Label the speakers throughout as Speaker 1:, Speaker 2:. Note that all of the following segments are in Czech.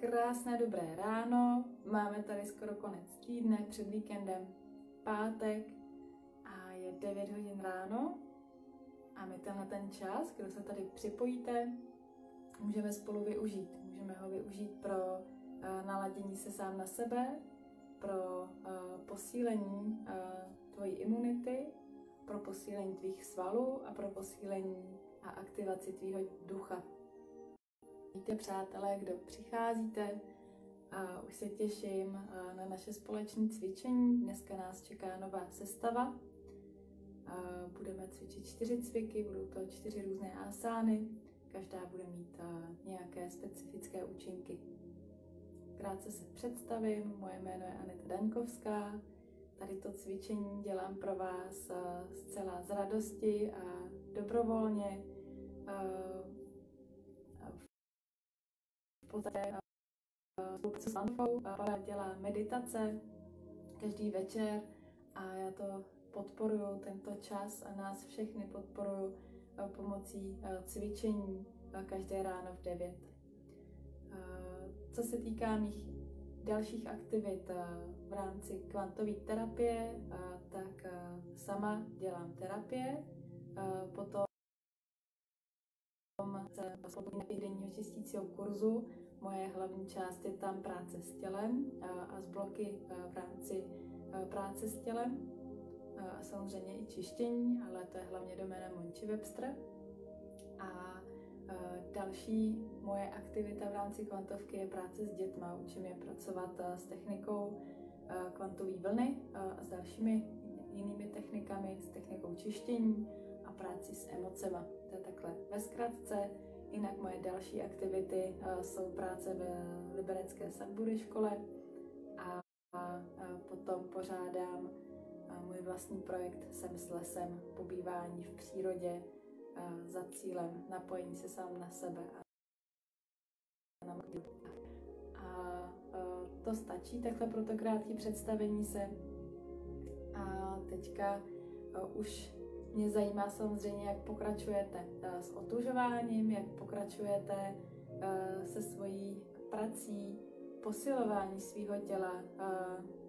Speaker 1: Krásné dobré ráno, máme tady skoro konec týdne, před víkendem pátek a je 9 hodin ráno a my tenhle ten čas, kdy se tady připojíte, můžeme spolu využít. Můžeme ho využít pro uh, naladění se sám na sebe, pro uh, posílení uh, tvojí imunity, pro posílení tvých svalů a pro posílení a aktivaci tvýho ducha. Víte, přátelé, kdo přicházíte, a už se těším na naše společné cvičení. Dneska nás čeká nová sestava. A budeme cvičit čtyři cviky, budou to čtyři různé asány. Každá bude mít nějaké specifické účinky. Krátce se představím, moje jméno je Aneta Daňkovská. Tady to cvičení dělám pro vás zcela z radosti a dobrovolně podstatě spolupráce s Anfou dělá meditace každý večer a já to podporuju, tento čas a nás všechny podporuju eh, pomocí eh, cvičení eh, každé ráno v 9. Co se týká mých dalších aktivit v rámci kvantové terapie, tak sama dělám terapie, potom se svobodně denního čistícího kurzu. Moje hlavní část je tam práce s tělem a z bloky v rámci práce s tělem a samozřejmě i čištění, ale to je hlavně doména Monči Webster. A další moje aktivita v rámci kvantovky je práce s dětma. Učím je pracovat s technikou kvantové vlny a s dalšími jinými technikami, s technikou čištění práci s emocema. To je takhle ve zkratce. Jinak moje další aktivity uh, jsou práce v Liberecké Sadbury škole a, potom pořádám uh, můj vlastní projekt Sem s lesem, pobývání v přírodě uh, za cílem napojení se sám na sebe a na a to stačí takhle pro to krátké představení se. A teďka už mě zajímá samozřejmě, jak pokračujete eh, s otužováním, jak pokračujete eh, se svojí prací, posilování svého těla eh,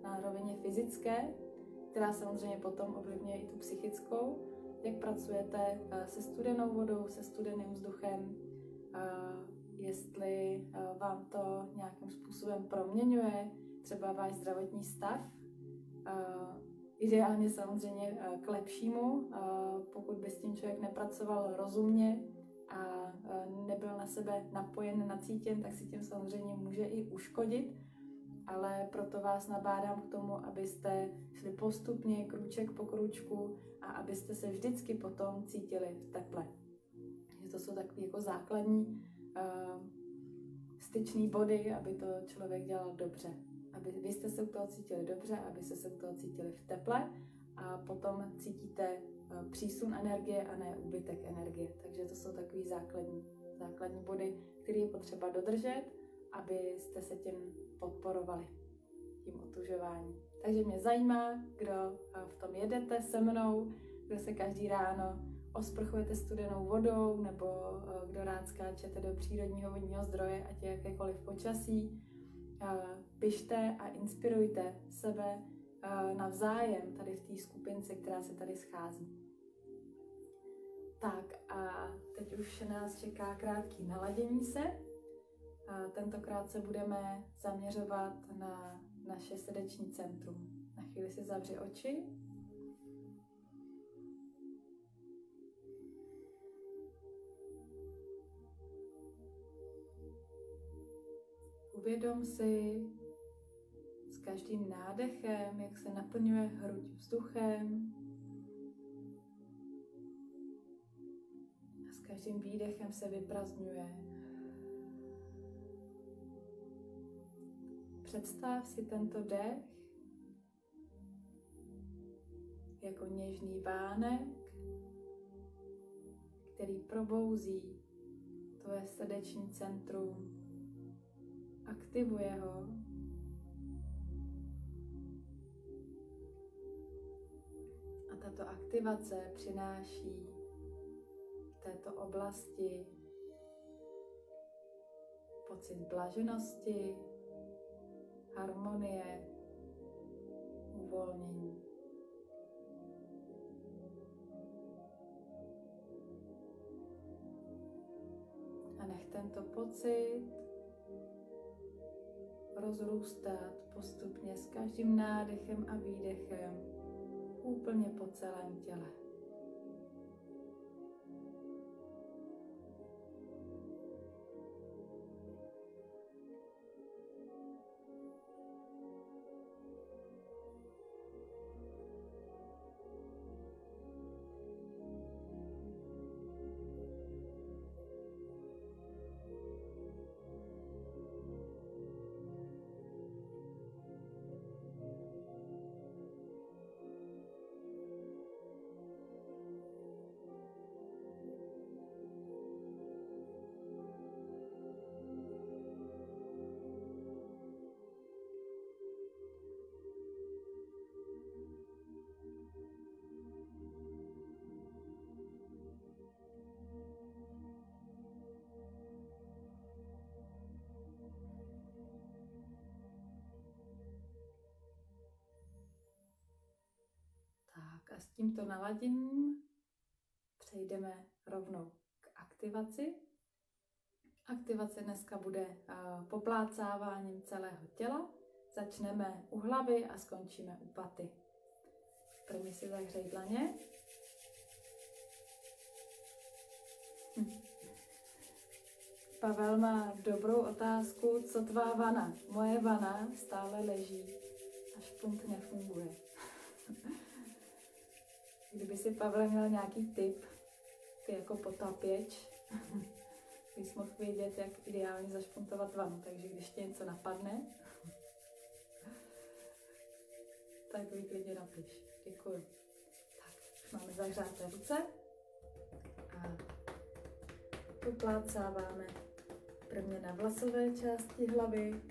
Speaker 1: na rovině fyzické, která samozřejmě potom ovlivňuje i tu psychickou, jak pracujete se studenou vodou, se studeným vzduchem, jestli vám to nějakým způsobem proměňuje třeba váš zdravotní stav, Ideálně samozřejmě eh, k lepšímu, eh, pokud by s tím člověk nepracoval rozumně a eh, nebyl na sebe napojen, nacítěn, tak si tím samozřejmě může i uškodit, ale proto vás nabádám k tomu, abyste šli postupně, krůček po krůčku a abyste se vždycky potom cítili v teple. To jsou takové jako základní styčné body, aby to člověk dělal dobře aby vy jste se u toho cítili dobře, aby se u toho cítili v teple a potom cítíte eh, přísun energie a ne úbytek energie. Takže to jsou takové základní, základní body, které je potřeba dodržet, abyste se tím podporovali, tím otužováním. Takže mě zajímá, kdo eh, v tom jedete se mnou, kdo se každý ráno osprchujete studenou vodou, nebo eh, kdo rád skáčete do přírodního vodního zdroje, ať je jakékoliv počasí, pište a inspirujte sebe navzájem tady v té skupince, která se tady schází. Tak a teď už nás čeká krátký naladění se. A tentokrát se budeme zaměřovat na naše srdeční centrum. Na chvíli si zavři oči Uvědom si s každým nádechem, jak se naplňuje hruď vzduchem. A s každým výdechem se vyprazňuje. Představ si tento dech jako něžný vánek, který probouzí tvoje srdeční centrum aktivuje ho. A tato aktivace přináší v této oblasti pocit blaženosti, harmonie, uvolnění. A nech tento pocit rozrůstat postupně s každým nádechem a výdechem úplně po celém těle. S tímto naladěním přejdeme rovnou k aktivaci. Aktivace dneska bude poplácáváním celého těla. Začneme u hlavy a skončíme u paty. První si zahřej dlaně. Hm. Pavel má dobrou otázku, co tvá vana? Moje vana stále leží a špunt nefunguje. Kdyby si Pavel měl nějaký tip, ty jako potapěč, bys mohl vědět, jak ideálně zašpuntovat vanu. Takže když tě něco napadne, tak mi klidně napiš. Děkuji. Tak, máme zahřáté ruce a poplácáváme prvně na vlasové části hlavy,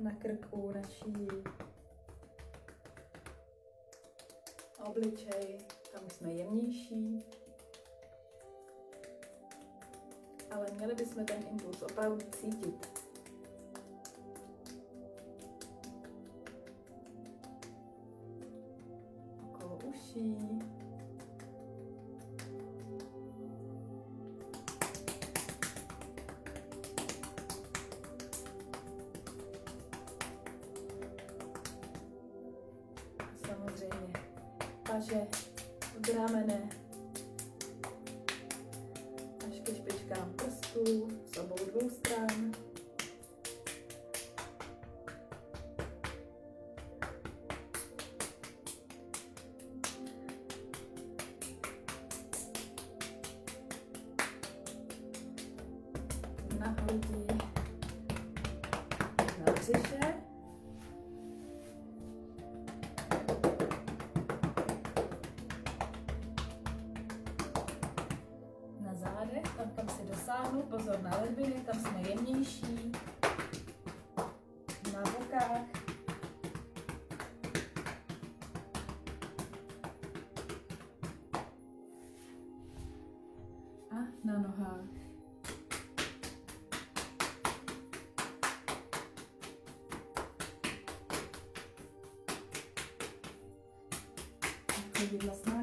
Speaker 1: na krku, na šíji, obličej, tam jsme jemnější. Ale měli bychom ten impuls opravdu cítit. Okolo uší. Paže od ramene pozor na ledviny, tam jsme jemnější, na bokách. A na nohách. Chodidla smátky.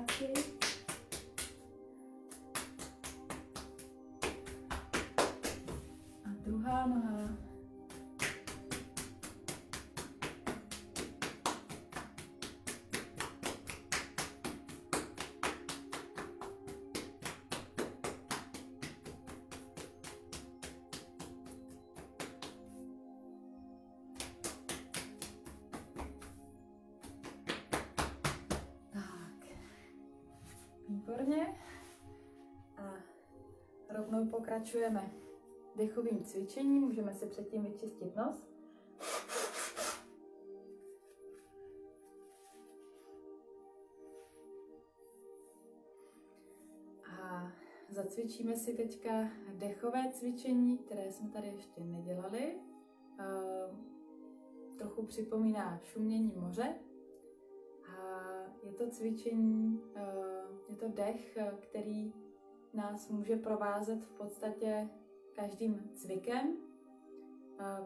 Speaker 1: Výborně. A rovnou pokračujeme dechovým cvičením. Můžeme si předtím vyčistit nos. A zacvičíme si teďka dechové cvičení, které jsme tady ještě nedělali. Trochu připomíná šumění moře. A je to cvičení, je to dech, který nás může provázet v podstatě každým cvikem.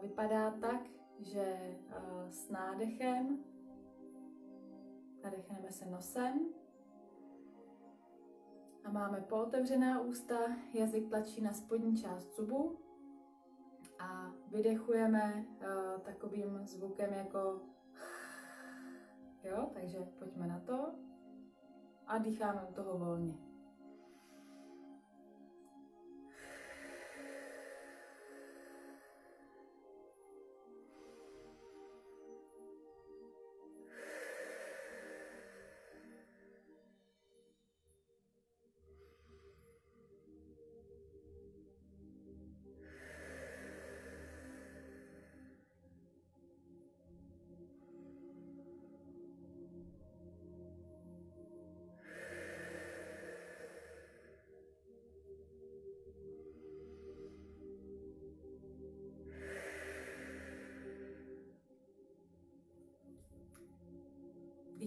Speaker 1: Vypadá tak, že s nádechem nadechneme se nosem a máme pootevřená ústa, jazyk tlačí na spodní část zubu a vydechujeme takovým zvukem jako jo, takže pojďme na to a dýcháme u toho volně.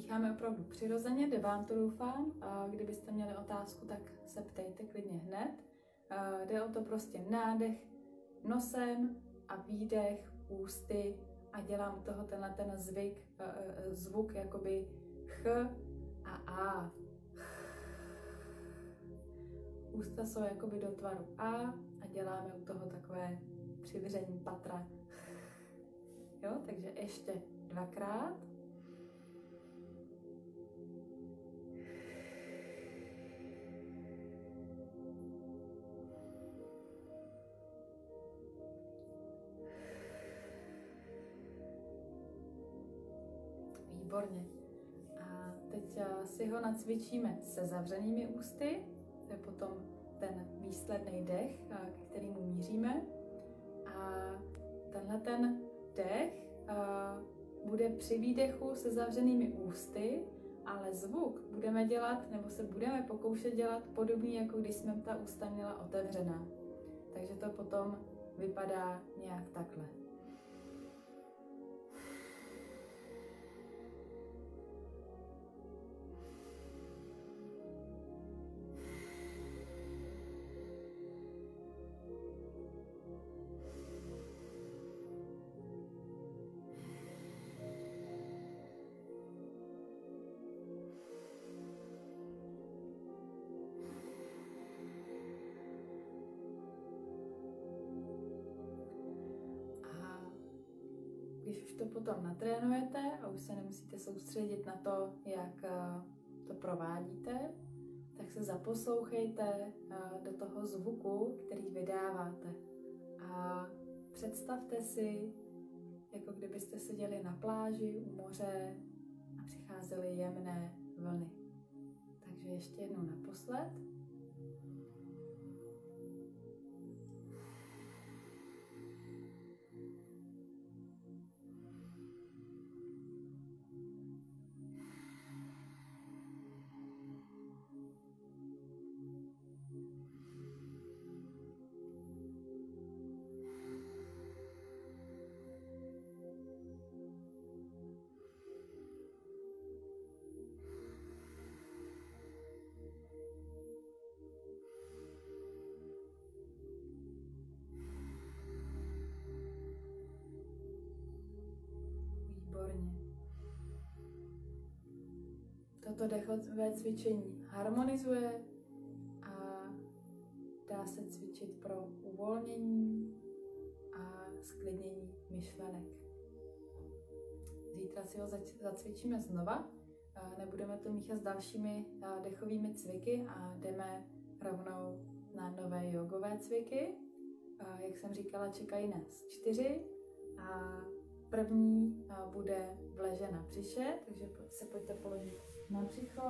Speaker 1: Dýcháme opravdu přirozeně, jde vám to doufám. A kdybyste měli otázku, tak se ptejte klidně hned. A jde o to prostě nádech nosem a výdech ústy a dělám toho tenhle ten zvyk, zvuk jakoby ch a a. Ústa jsou jakoby do tvaru a a děláme u toho takové přivření patra. Jo, takže ještě dvakrát. Výborně. A teď eh, si ho nacvičíme se zavřenými ústy, to je potom ten výsledný dech, eh, k kterému míříme. A tenhle ten dech eh, bude při výdechu se zavřenými ústy, ale zvuk budeme dělat, nebo se budeme pokoušet dělat podobný, jako když jsme ta ústa měla otevřená. Takže to potom vypadá nějak takhle. Když už to potom natrénujete a už se nemusíte soustředit na to, jak eh, to provádíte, tak se zaposlouchejte eh, do toho zvuku, který vydáváte. A představte si, jako kdybyste seděli na pláži u moře a přicházely jemné vlny. Takže ještě jednou naposled. Toto dechové cvičení harmonizuje a dá se cvičit pro uvolnění a sklidnění myšlenek. Zítra si ho zacvičíme znova, nebudeme to míchat s dalšími dechovými cviky a jdeme rovnou na nové jogové cviky. Jak jsem říkala, čekají nás čtyři a první bude v leže na břiše, takže se pojďte položit na břicho.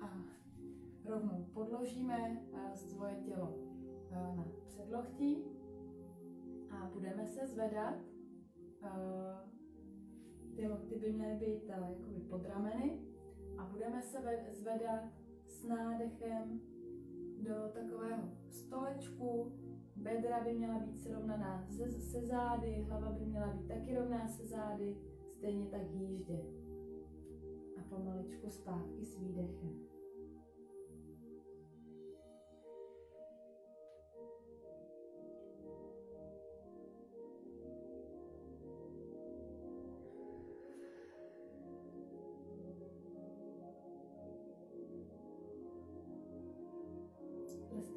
Speaker 1: A rovnou podložíme svoje tělo na předloktí a budeme se zvedat. Ty lokty by měly být jakoby pod rameny a budeme se zvedat s nádechem do takového stolečku, Bedra by měla být srovnaná se, se zády, hlava by měla být taky rovná se zády, Stejně tak jíždě. A pomaličku zpátky s výdechem.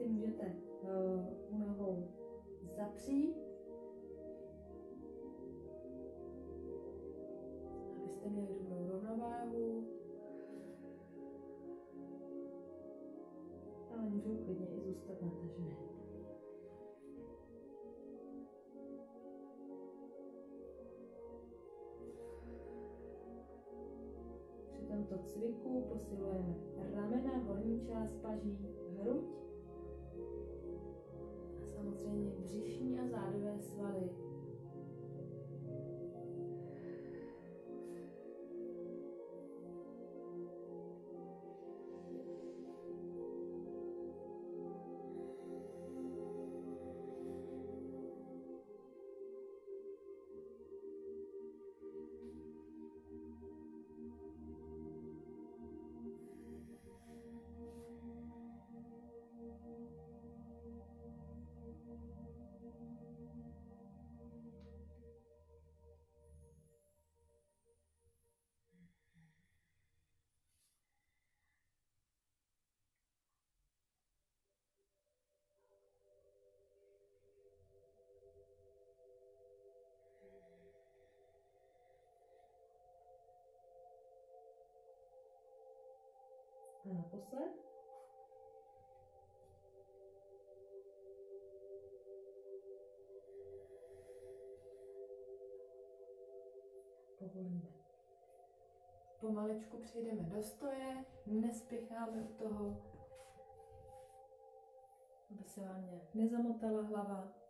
Speaker 1: Prsty můžete uh, nohou zapřít abyste měli dobrou rovnováhu. Ale můžou klidně i zůstat natažené. Při tomto cviku posilujeme ramena, horní část paží, hruď naposled. Povolíme. Pomalečku přejdeme do stoje, nespěcháme u toho, aby se vám nějak nezamotala hlava.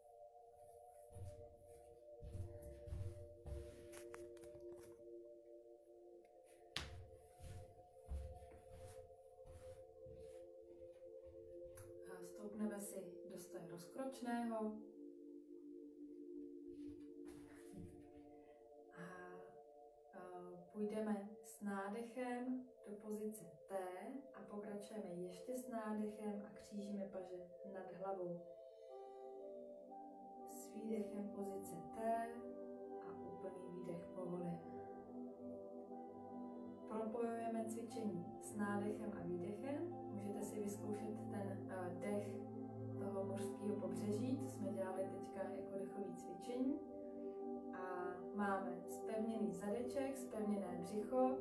Speaker 1: Rozkročného. A, půjdeme s nádechem do pozice T a pokračujeme ještě s nádechem a křížíme paže nad hlavou. S výdechem pozice T a úplný výdech poholy. Propojujeme cvičení s nádechem a výdechem. Můžete si vyzkoušet ten uh, dech toho mořského pobřeží, to jsme dělali teďka jako dechový cvičení. A máme spevněný zadeček, spevněné břicho,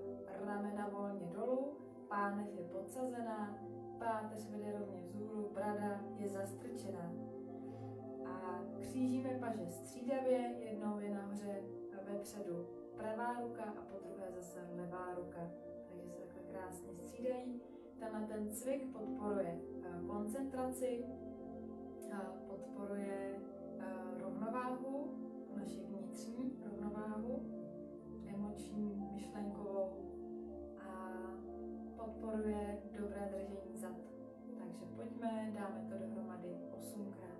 Speaker 1: ramena volně dolů, pánev je podsazená, páteř vede rovně vzhůru, brada je zastrčená. A křížíme paže střídavě, jednou je nahoře vepředu pravá ruka a po druhé zase levá ruka. Takže se takhle krásně střídají. Tenhle ten cvik podporuje eh, koncentraci, podporuje rovnováhu, naši vnitřní rovnováhu, emoční, myšlenkovou a podporuje dobré držení zad. Takže pojďme, dáme to dohromady 8krát.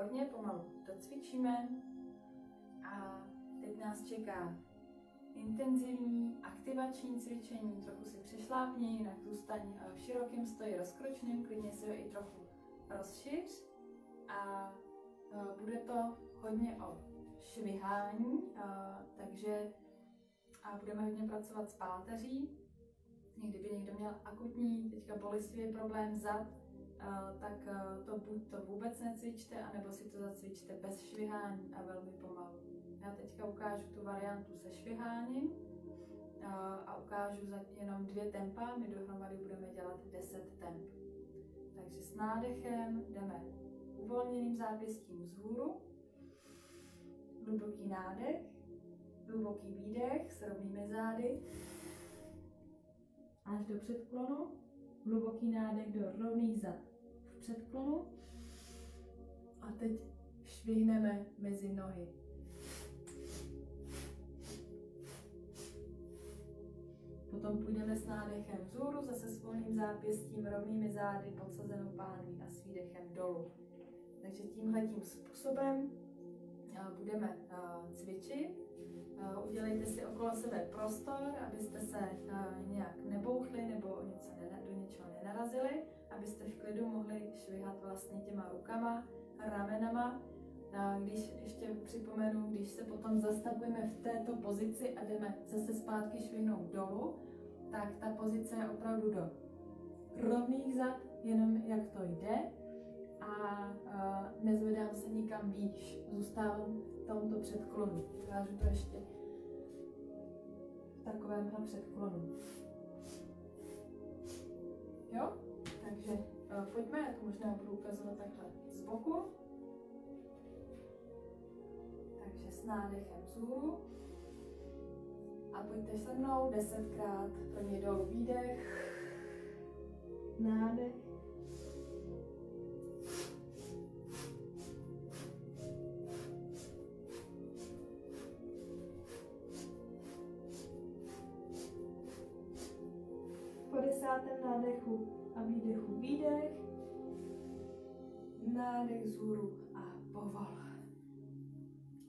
Speaker 1: Výborně, pomalu docvičíme. A teď nás čeká intenzivní aktivační cvičení, trochu si přešlápni, jinak zůstaň v širokém stoji rozkročným, klidně si ho i trochu rozšiř. A bude to hodně o švihání, takže a budeme hodně pracovat s páteří. Kdyby někdo měl akutní, teďka bolestivý problém zad, tak to buď to vůbec necvičte, anebo si to zacvičte bez švihání a velmi pomalu. Já teďka ukážu tu variantu se šviháním a ukážu jenom dvě tempa, my dohromady budeme dělat 10 temp. Takže s nádechem jdeme uvolněným zápěstím vzhůru, hluboký nádech, hluboký výdech s rovnými zády, až do předklonu, hluboký nádech do rovných zad předklonu a teď švihneme mezi nohy. Potom půjdeme s nádechem vzhůru, zase s volným zápěstím, rovnými zády, podsazenou pánví a s výdechem dolů. Takže tímhle tím způsobem budeme cvičit. Udělejte si okolo sebe prostor, abyste se nějak nebouchli nebo něco, do něčeho nenarazili, abyste v klidu mohli švihat vlastně těma rukama, ramenama. Když ještě připomenu, když se potom zastavujeme v této pozici a jdeme zase zpátky švihnout dolů, tak ta pozice je opravdu do rovných zad, jenom jak to jde, a uh, nezvedám se nikam výš. Zůstávám v tomto předklonu. Ukážu to ještě v takovémhle předklonu. Jo? Takže uh, pojďme, já to možná budu ukazovat takhle z boku. Takže s nádechem vzhůru. A pojďte se mnou desetkrát. Plně dolů výdech. Nádech. desátém nádechu a výdechu výdech, nádech vzhůru a povol.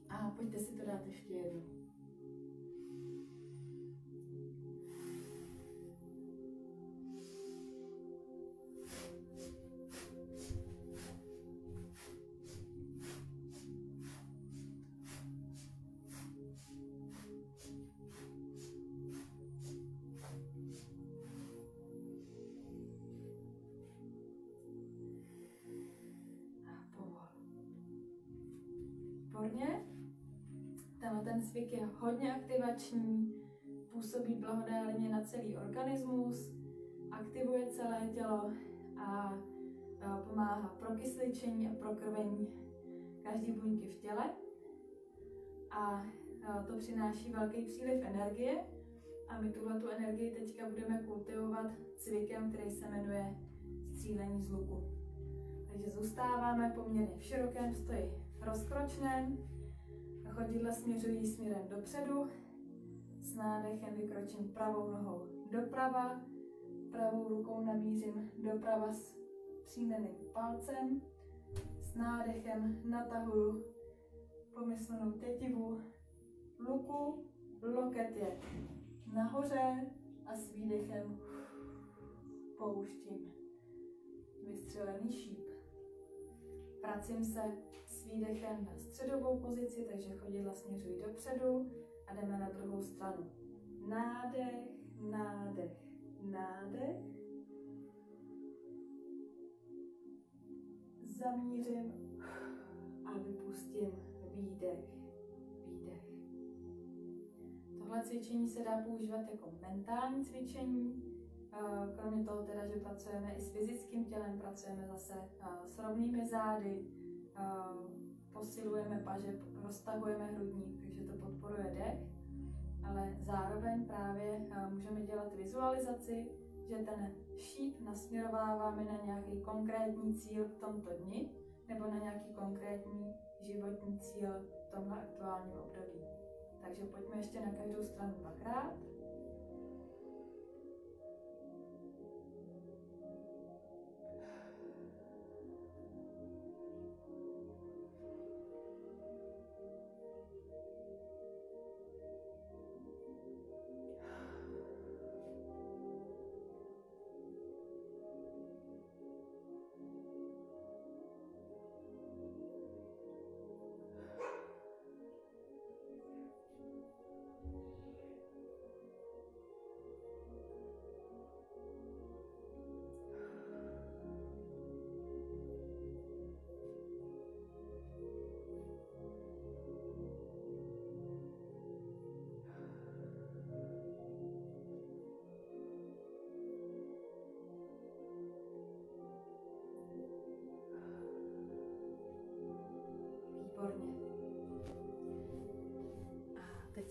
Speaker 1: A pojďte si to dát ještě jednou. Cvik je hodně aktivační, působí blahodárně na celý organismus, aktivuje celé tělo a pomáhá pro kysličení a pro krvení každé buňky v těle. A to přináší velký příliv energie a my tuhle tu energii teďka budeme kultivovat cvikem, který se jmenuje střílení z luku. Takže zůstáváme poměrně v širokém stoji rozkročném. Chodidla směřují směrem dopředu. S nádechem vykročím pravou nohou doprava. Pravou rukou namířím doprava s příjmeným palcem. S nádechem natahuju pomyslnou tetivu luku. Loket je nahoře a s výdechem pouštím vystřelený šíp. Vracím se výdechem na středovou pozici, takže chodidla směřují dopředu a jdeme na druhou stranu. Nádech, nádech, nádech. Zamířím a vypustím výdech, výdech. Tohle cvičení se dá používat jako mentální cvičení, Kromě toho teda, že pracujeme i s fyzickým tělem, pracujeme zase s rovnými zády, posilujeme paže, roztahujeme hrudník, takže to podporuje dech, ale zároveň právě můžeme dělat vizualizaci, že ten šíp nasměrováváme na nějaký konkrétní cíl v tomto dni nebo na nějaký konkrétní životní cíl v tomhle aktuálním období. Takže pojďme ještě na každou stranu dvakrát.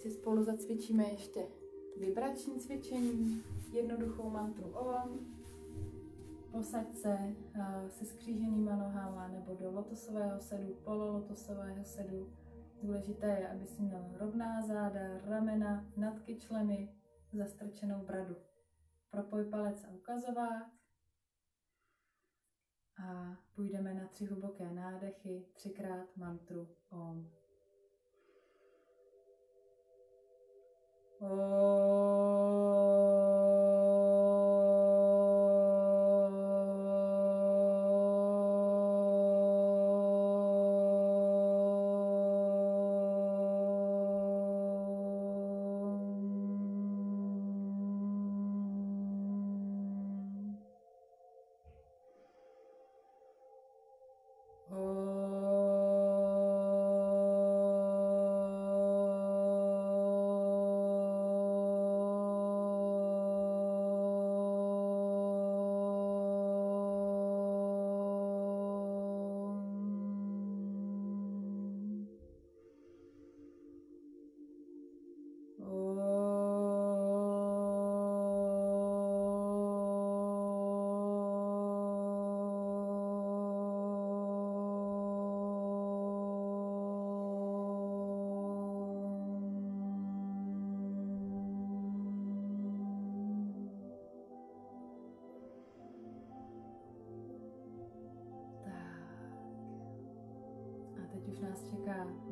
Speaker 1: Si spolu zacvičíme ještě vibrační cvičení, jednoduchou mantru OM. Posaď se uh, se skříženýma nohama nebo do lotosového sedu, pololotosového sedu. Důležité je, aby si měl rovná záda, ramena, nadky členy, zastrčenou bradu. Propoj palec a ukazovák. A půjdeme na tři hluboké nádechy, třikrát mantru OM. OM.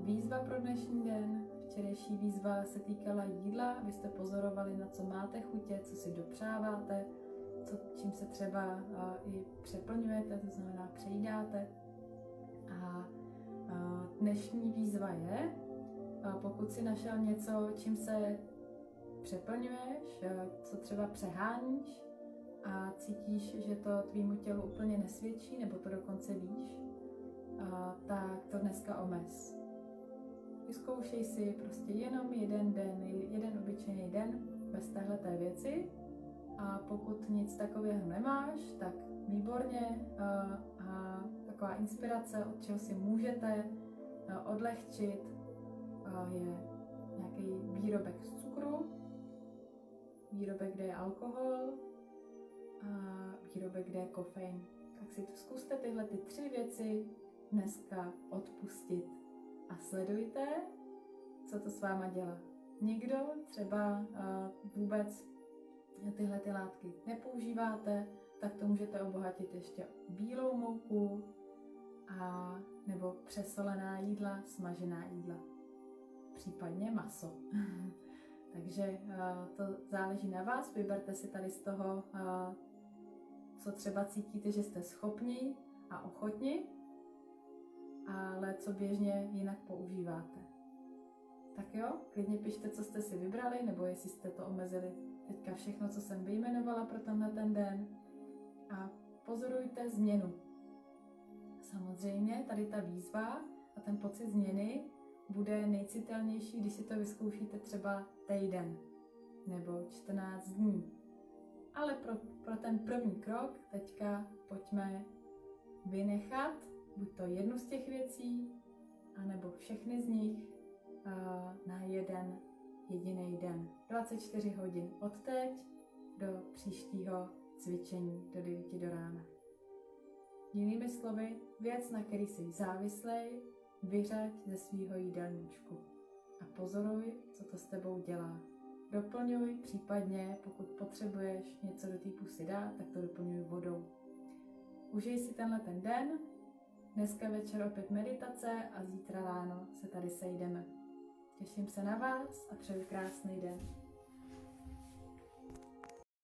Speaker 1: Výzva pro dnešní den. Včerejší výzva se týkala jídla, vy jste pozorovali, na co máte chutě, co si dopřáváte, co, čím se třeba i přeplňujete, to znamená přejídáte. A dnešní výzva je, pokud si našel něco, čím se přeplňuješ, co třeba přeháníš a cítíš, že to tvýmu tělu úplně nesvědčí, nebo to dokonce víš, tak to dneska omez. Vyzkoušej si prostě jenom jeden den, jeden obyčejný den bez téhle té věci. A pokud nic takového nemáš, tak výborně. A, a taková inspirace, od čeho si můžete odlehčit, je nějaký výrobek z cukru, výrobek, kde je alkohol a výrobek, kde je kofein. Tak si zkuste tyhle ty tři věci dneska odpustit a sledujte, co to s váma dělá. Někdo třeba vůbec tyhle ty látky nepoužíváte, tak to můžete obohatit ještě bílou mouku a nebo přesolená jídla, smažená jídla, případně maso. Takže to záleží na vás, vyberte si tady z toho, co třeba cítíte, že jste schopni a ochotni ale co běžně jinak používáte. Tak jo, klidně pište, co jste si vybrali, nebo jestli jste to omezili teďka všechno, co jsem vyjmenovala pro tenhle ten den. A pozorujte změnu. Samozřejmě tady ta výzva a ten pocit změny bude nejcitelnější, když si to vyzkoušíte třeba týden nebo 14 dní. Ale pro, pro ten první krok teďka pojďme vynechat buď to jednu z těch věcí, anebo všechny z nich na jeden jediný den. 24 hodin od teď do příštího cvičení do 9 do rána. Jinými slovy, věc, na který jsi závislej, vyřaď ze svýho jídelníčku a pozoruj, co to s tebou dělá. Doplňuj případně, pokud potřebuješ něco do té pusy dát, tak to doplňuj vodou. Užij si tenhle ten den, Dneska večer opět meditace a zítra ráno se tady sejdeme. Těším se na vás a přeju krásný den.